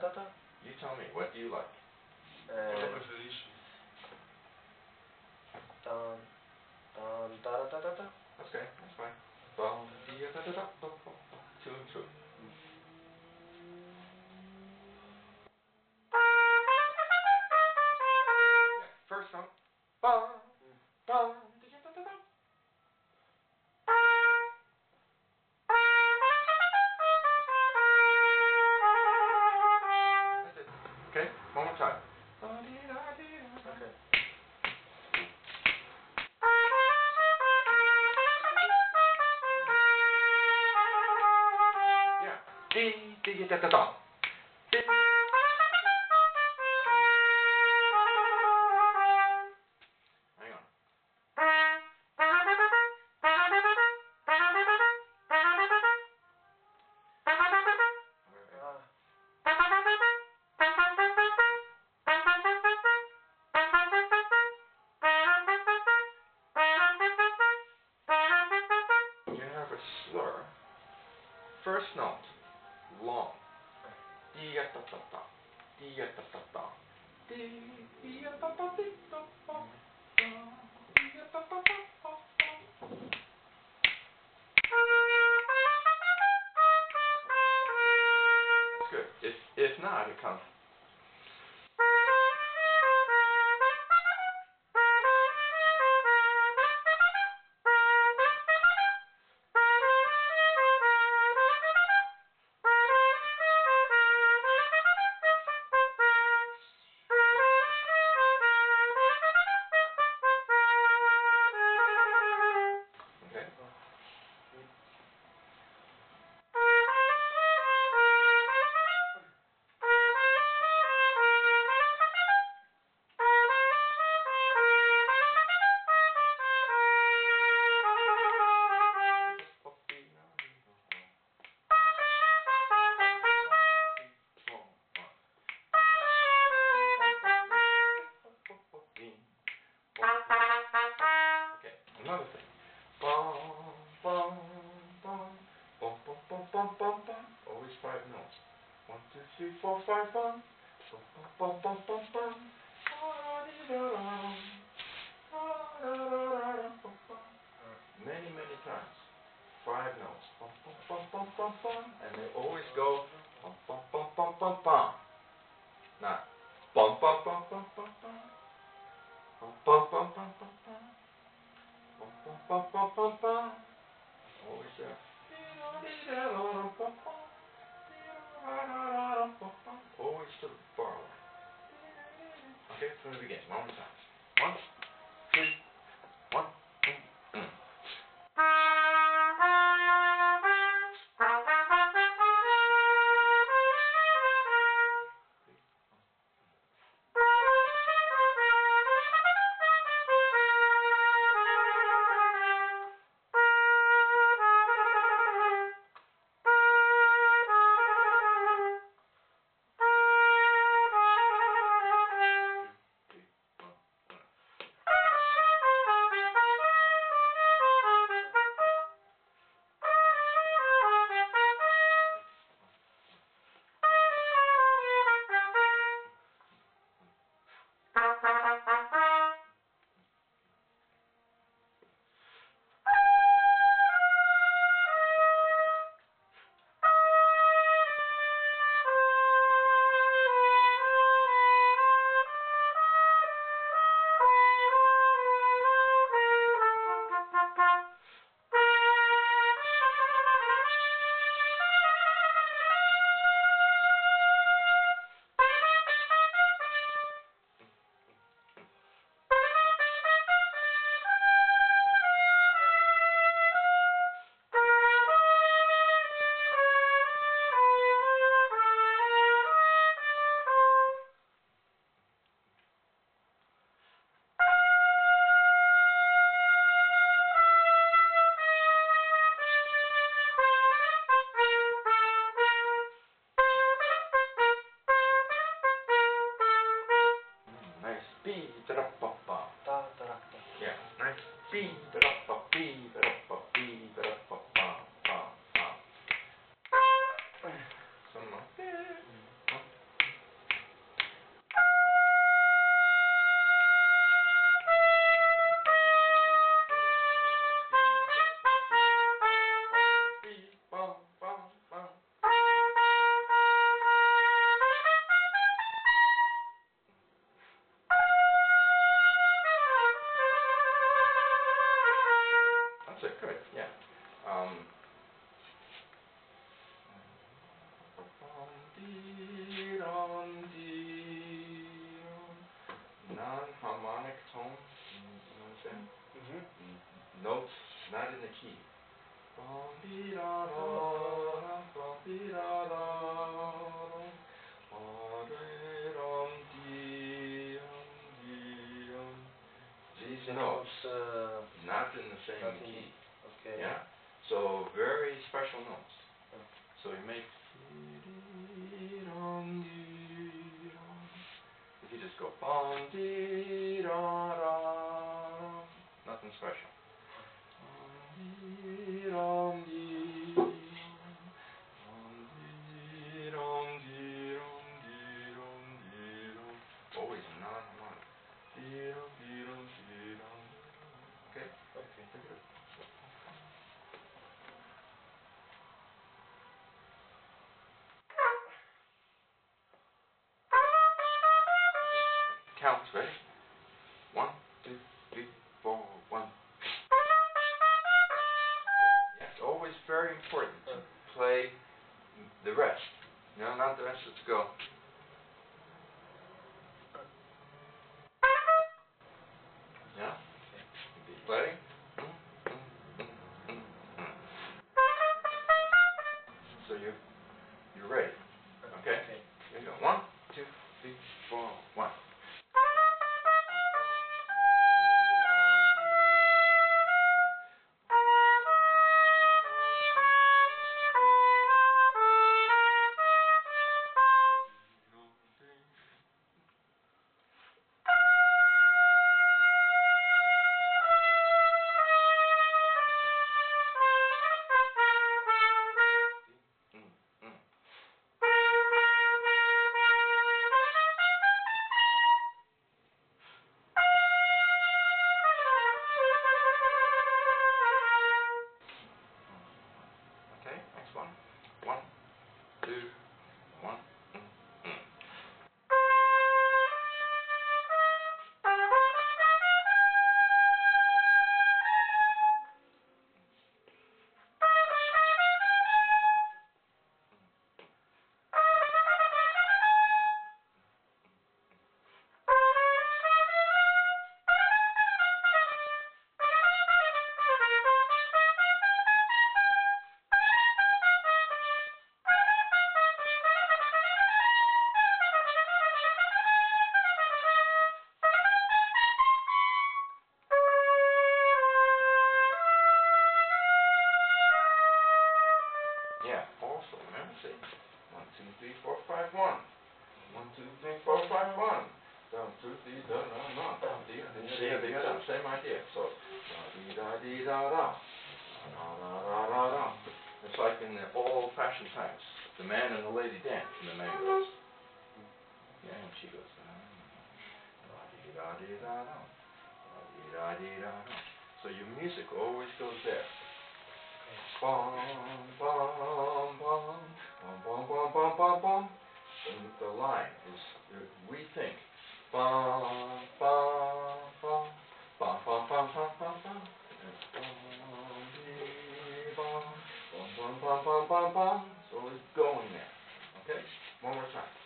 da, da. You tell me. What do you like? Um, da, da, da, da. Okay, that's fine. Da, da, da, da. 滴滴滴哒哒哒滴 If if not, it comes. pom pom pom pom. pom pom What did we get? One more time. Notes, uh, not in the same key. okay. Yeah? So very special notes. Mm. So you make dee dum dee dum. If you just go bum dee da da nothing special. Very important to play the rest. No, not the rest, let's go. So your music always goes there. And the line is, uh, we think, bum. It's going there. Okay? One more time.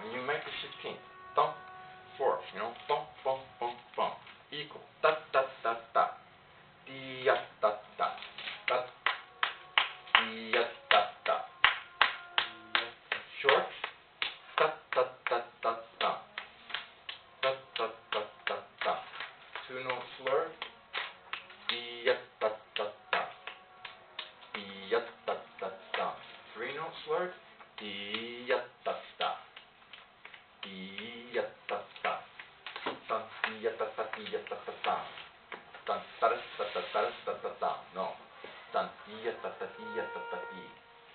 When you make the sixteenth, thump, four, you know, bump, bump, bump, bump, equal, da, ta ta ta. No. Tantilla ta ta tilla ta ta ti.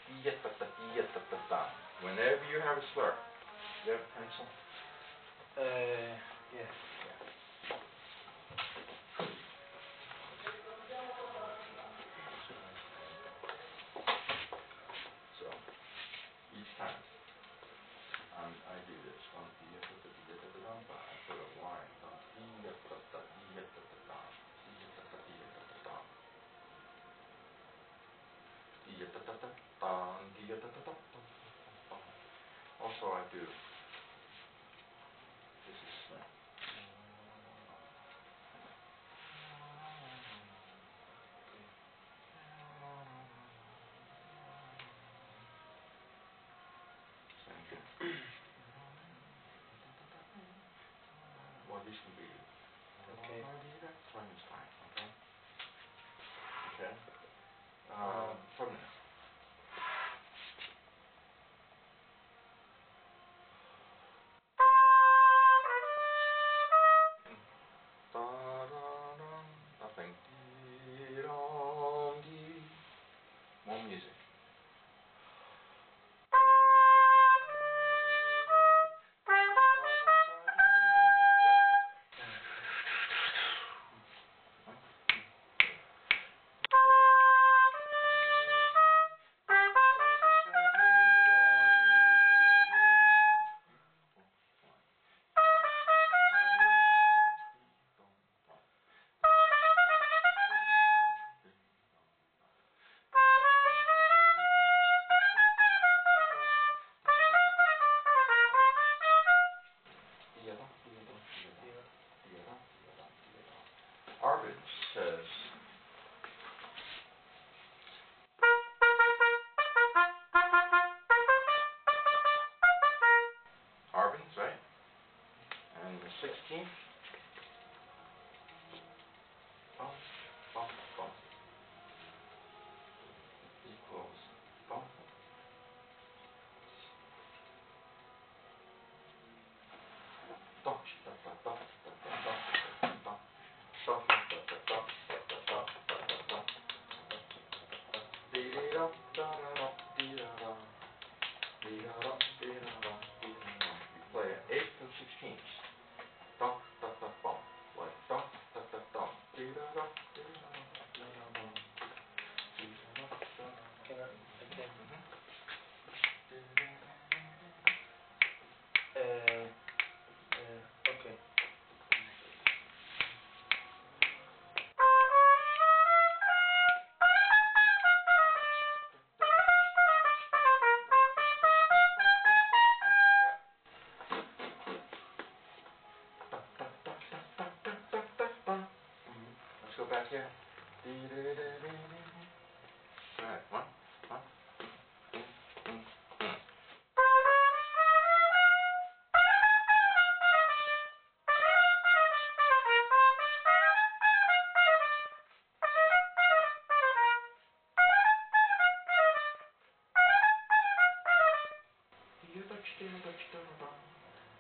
Tilla ta ta tilla ta ta ta. Whenever you have a slur, you have a pencil? Uh, yes. Flames time, okay? Okay? Um, um from the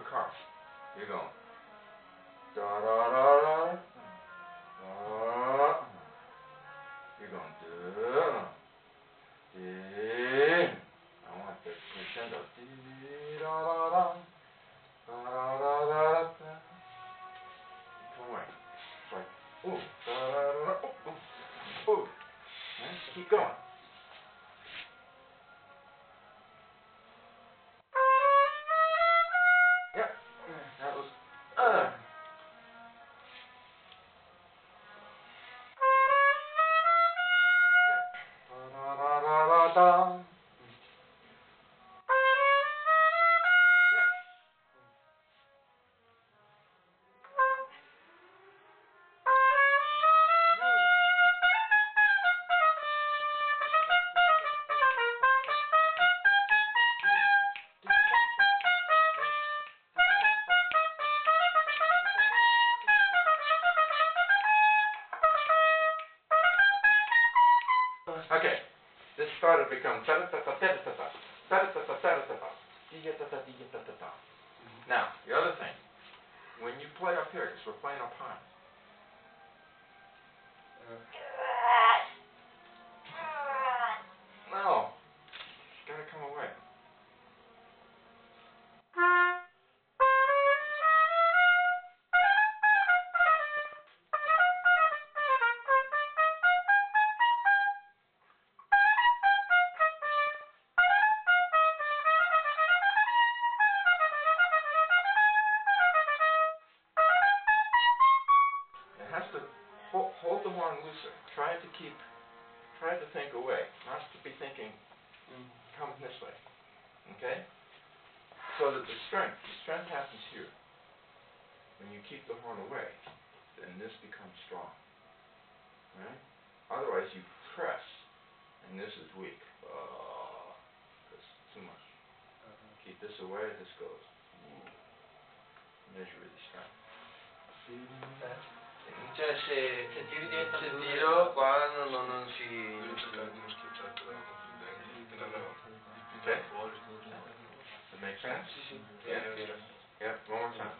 A car. You're going. Da da. Da. 아. Now, the other thing, when you play up here, because we're playing up high, think away, not to be thinking come this way. Okay? So that the strength, the strength happens here. When you keep the horn away, then this becomes strong. Right? Otherwise you press, and this is weak. Uh, it's too much. Keep this away, this goes. Measure the strength. Cioè se, se tiri dentro se tiro qua non, non, non si... Non si perde uno schiacciato dalla confidente, non Te? Per me? Sì, sì. Era, era. Era, buona.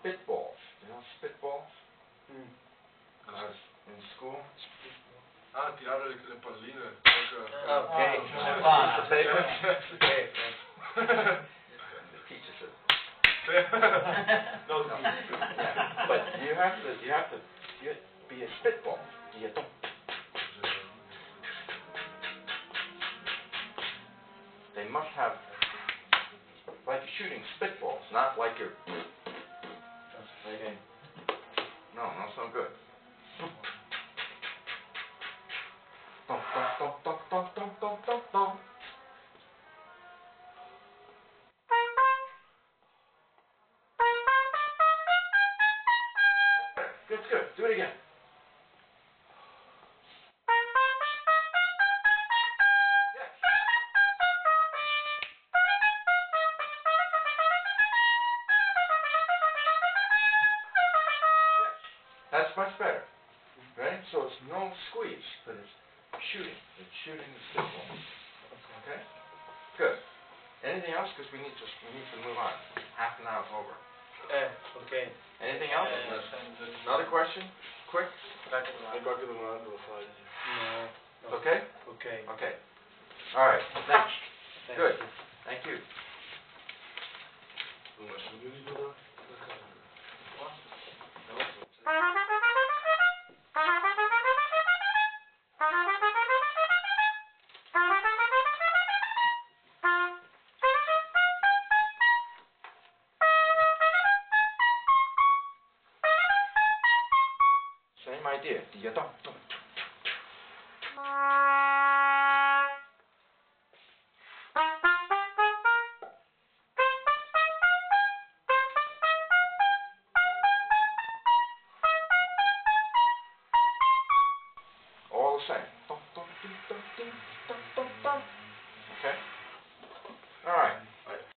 Spitballs. You know spitballs? Mm. When I was in school. Ah, tirare le, le palline. Like, Ah, ok. Piece paper. ok, ok. The teacher said. no, No. Yeah. But you have to, you have to, you be a spitball. You don't. They must have, like you're shooting spitballs, not like you're. Okay. No, not so good. Good, good. Do it again. Shooting the spitball. Okay? Good. Anything else? Because we need to we need to move on. Half an hour's over. Eh, ok. Anything else? Eh, Another question? Quick? Hai qualche domanda da fargli? No. no. Okay? Ok. Okay. All right. Thanks. Thank Good. you. Thank you. 也到懂。